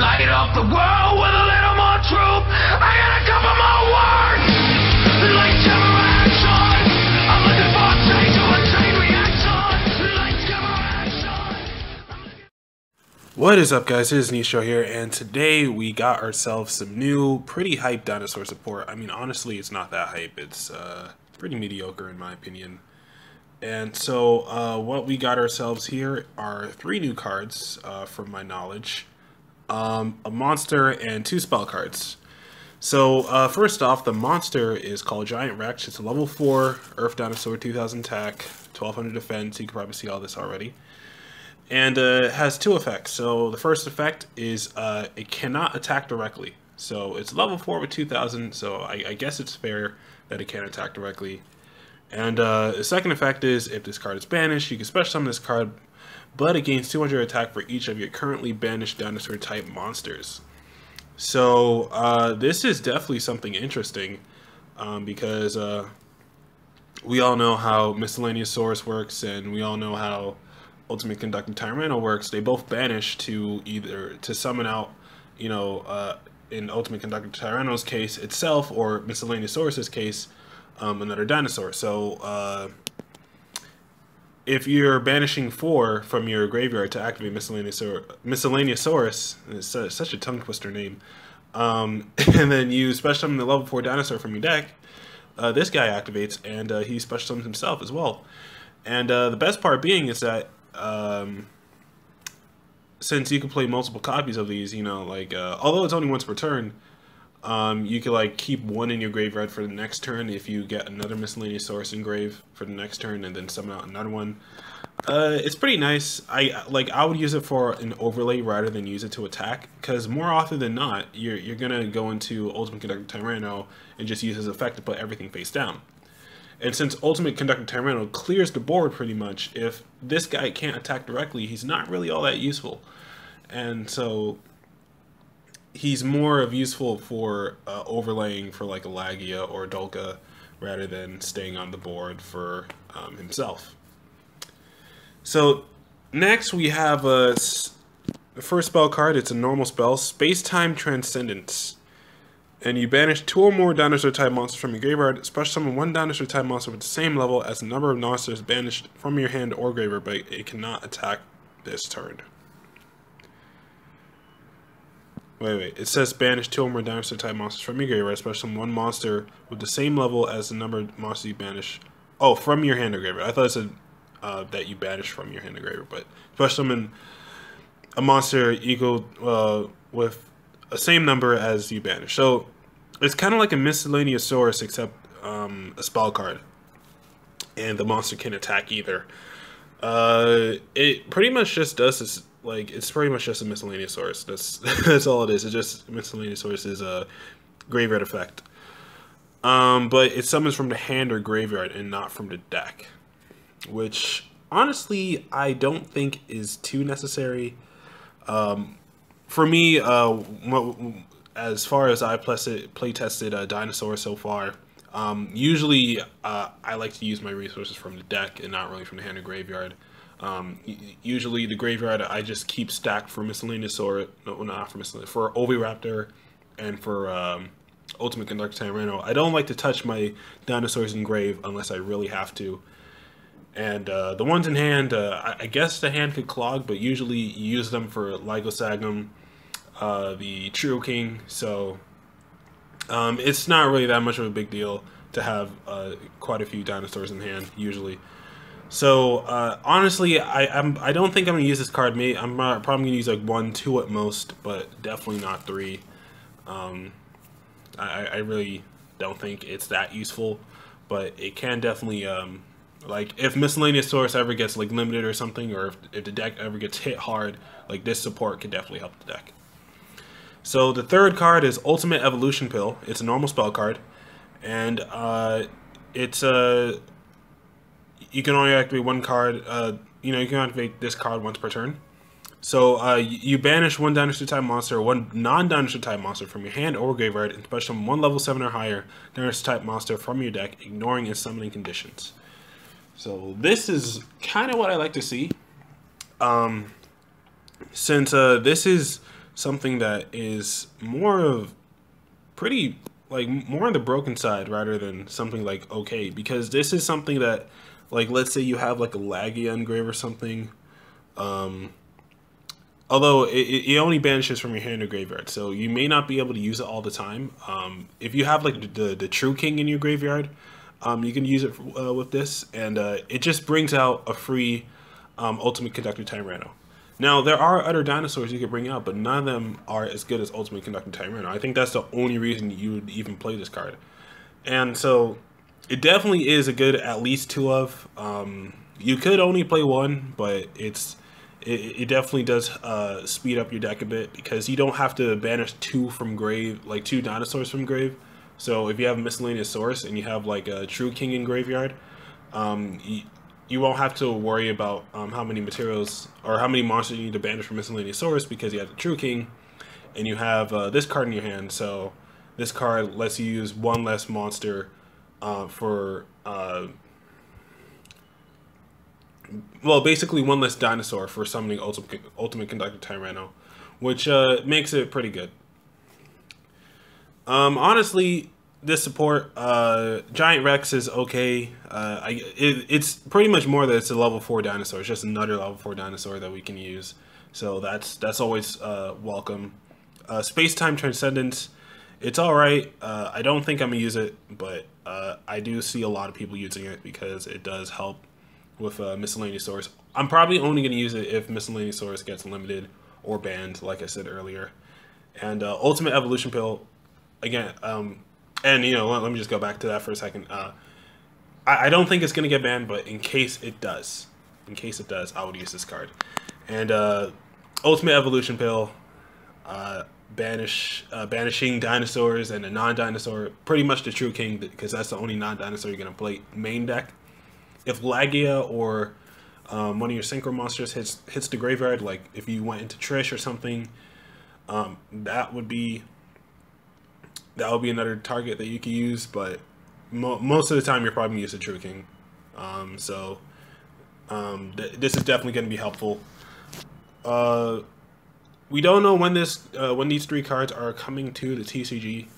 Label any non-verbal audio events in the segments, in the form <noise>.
Light up the world with a little more truth. I got a couple more words. What is up, guys? It is Nistro here, and today we got ourselves some new, pretty hype dinosaur support. I mean, honestly, it's not that hype. It's uh, pretty mediocre, in my opinion. And so, uh, what we got ourselves here are three new cards, uh, from my knowledge, um, a monster, and two spell cards. So, uh, first off, the monster is called Giant Rex. It's a level 4 Earth Dinosaur, 2000 attack, 1200 defense. You can probably see all this already and uh, it has two effects. So the first effect is uh, it cannot attack directly. So it's level four with 2,000. So I, I guess it's fair that it can't attack directly. And uh, the second effect is if this card is banished, you can special summon this card, but it gains 200 attack for each of your currently banished dinosaur type monsters. So uh, this is definitely something interesting um, because uh, we all know how Miscellaneousaurus works, and we all know how Ultimate Conducting Tyranno works. They both banish to either to summon out, you know, uh, in Ultimate Conducting Tyranno's case itself, or Miscellaneousaurus's case, um, another dinosaur. So uh, if you're banishing four from your graveyard to activate Miscellaneous or Miscellaneousaurus, it's such a tongue twister name, um, <laughs> and then you special summon the level four dinosaur from your deck. Uh, this guy activates, and uh, he special summons himself as well. And uh, the best part being is that um, since you can play multiple copies of these, you know, like uh, although it's only once per turn, um, you can like keep one in your graveyard for the next turn if you get another Miscellaneousaurus engrave for the next turn, and then summon out another one. Uh, it's pretty nice. I like I would use it for an overlay rather than use it to attack, because more often than not, you're you're gonna go into Ultimate Conducting Tyranno and just use his effect to put everything face down. And since Ultimate Conducting Tyranno clears the board pretty much, if this guy can't attack directly, he's not really all that useful. And so he's more of useful for uh, overlaying for like a Laggia or Dolkka rather than staying on the board for um, himself. So next we have a the first spell card. It's a normal spell, Space Time Transcendence and you banish two or more dinosaur type monsters from your graveyard, special summon one dinosaur type monster with the same level as the number of monsters banished from your hand or graveyard, but it cannot attack this turn. Wait, wait. It says banish two or more dinosaur type monsters from your graveyard, special summon one monster with the same level as the number of monsters you banish. Oh, from your hand or graveyard. I thought it said uh, that you banish from your hand or graveyard, but special summon a monster equal uh, with a same number as you banish. So it's kind of like a Miscellaneousaurus, except um, a spell card, and the monster can attack either. Uh, it pretty much just does this. Like it's pretty much just a Miscellaneousaurus. That's <laughs> that's all it is. It's just Miscellaneousaurus is a graveyard effect. Um, but it summons from the hand or graveyard and not from the deck, which honestly I don't think is too necessary. Um, for me, uh, as far as I plus it play tested uh, dinosaur so far, um, usually uh, I like to use my resources from the deck and not really from the hand or graveyard. Um, usually the graveyard I just keep stacked for miscellaneous or no, not for miscellaneous for Oviraptor and for um, Ultimate Conductor Tyranno. I don't like to touch my dinosaurs in grave unless I really have to. And uh, the ones in hand, uh, I, I, guess the hand could clog, but usually use them for Lithosagym, uh, the Trio King, so um, it's not really that much of a big deal to have uh, quite a few dinosaurs in hand, usually. So uh, honestly, I I'm, I don't think I'm gonna use this card. Maybe I'm probably gonna use like one, two at most, but definitely not three. Um, I, I really don't think it's that useful, but it can definitely um, like if Miscellaneousaurus ever gets like limited or something, or if, if the deck ever gets hit hard, like this support can definitely help the deck. So the third card is Ultimate Evolution Pill. It's a normal spell card, and uh, it's a uh, you can only activate one card. Uh, you know, you can activate this card once per turn. So uh, you banish one dinosaur type monster or one non-dinosaur type monster from your hand or graveyard and special one level 7 or higher dinosaur type monster from your deck, ignoring its summoning conditions. So this is kind of what I like to see. Um, since uh, this is something that is more of pretty like more on the broken side rather than something like okay because this is something that like let's say you have like a laggy engrave or something um although it, it only banishes from your hand or graveyard so you may not be able to use it all the time. Um if you have like the the, the true king in your graveyard um you can use it uh, with this and uh it just brings out a free um ultimate conductor tyranno now there are other dinosaurs you could bring out, but none of them are as good as Ultimate Conductor Tyranno. I think that's the only reason you would even play this card. And so it definitely is a good at least two of. Um, you could only play one, but it's it, it definitely does uh, speed up your deck a bit because you don't have to banish two from grave, like two dinosaurs from grave. So if you have a Miscellaneousaurus and you have like a True King in graveyard, um, you, won't have to worry about um, how many materials or how many monsters you need to banish from Miscellaneousaurus because you have the True King and you have uh, this card in your hand. So this card lets you use one less monster uh, for, uh, well, basically one less dinosaur for summoning Ultimate, Ultimate Conductor Tyranno, which uh, makes it pretty good. Um, honestly, this support, uh, Giant Rex is okay. Uh, I it, it's pretty much more that it's a level four dinosaur. It's just another level four dinosaur that we can use. So that's that's always uh, welcome. Uh, Space Time Transcendence, it's all right. Uh, I don't think I'm gonna use it, but uh, I do see a lot of people using it because it does help with uh, Miscellaneousaurus. I'm probably only gonna use it if Miscellaneousaurus gets limited or banned, like I said earlier. And uh, Ultimate Evolution Pill, again, um, and you know, let, let, me just go back to that for a second. Uh, I, I, don't think it's gonna get banned, but in case it does, in case it does, I would use this card. And uh, Ultimate Evolution Pill, uh, banish, uh, banishing dinosaurs and a non-dinosaur, pretty much the True King, because that's the only non-dinosaur you're gonna play main deck. If Laggia or um, one of your synchro monsters hits hits the graveyard, like if you went into Trish or something, um, that would be that would be another target that you could use, but mo most of the time you're probably to use a True King. Um, so um, th this is definitely going to be helpful. Uh, we don't know when this uh, when these three cards are coming to the TCG.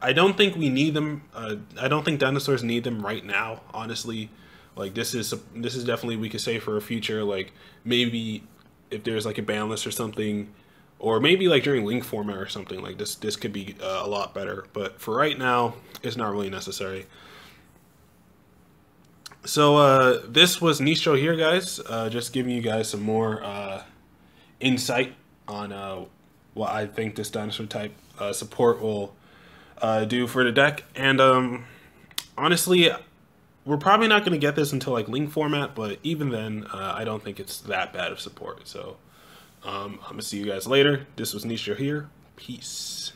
I don't think we need them. Uh, I don't think dinosaurs need them right now. Honestly, like this is this is definitely we could say for a future. Like maybe if there's like a ban list or something, or maybe like during link format or something like this this could be uh, a lot better. But for right now it's not really necessary. So uh, this was Nistro here guys. Uh, just giving you guys some more uh, insight on uh, what I think this dinosaur type uh, support will do for the deck. And um, honestly we're probably not going to get this until like link format but even then I don't think it's that bad of support so um, I'm gonna see you guys later. This was Nistro here. Peace.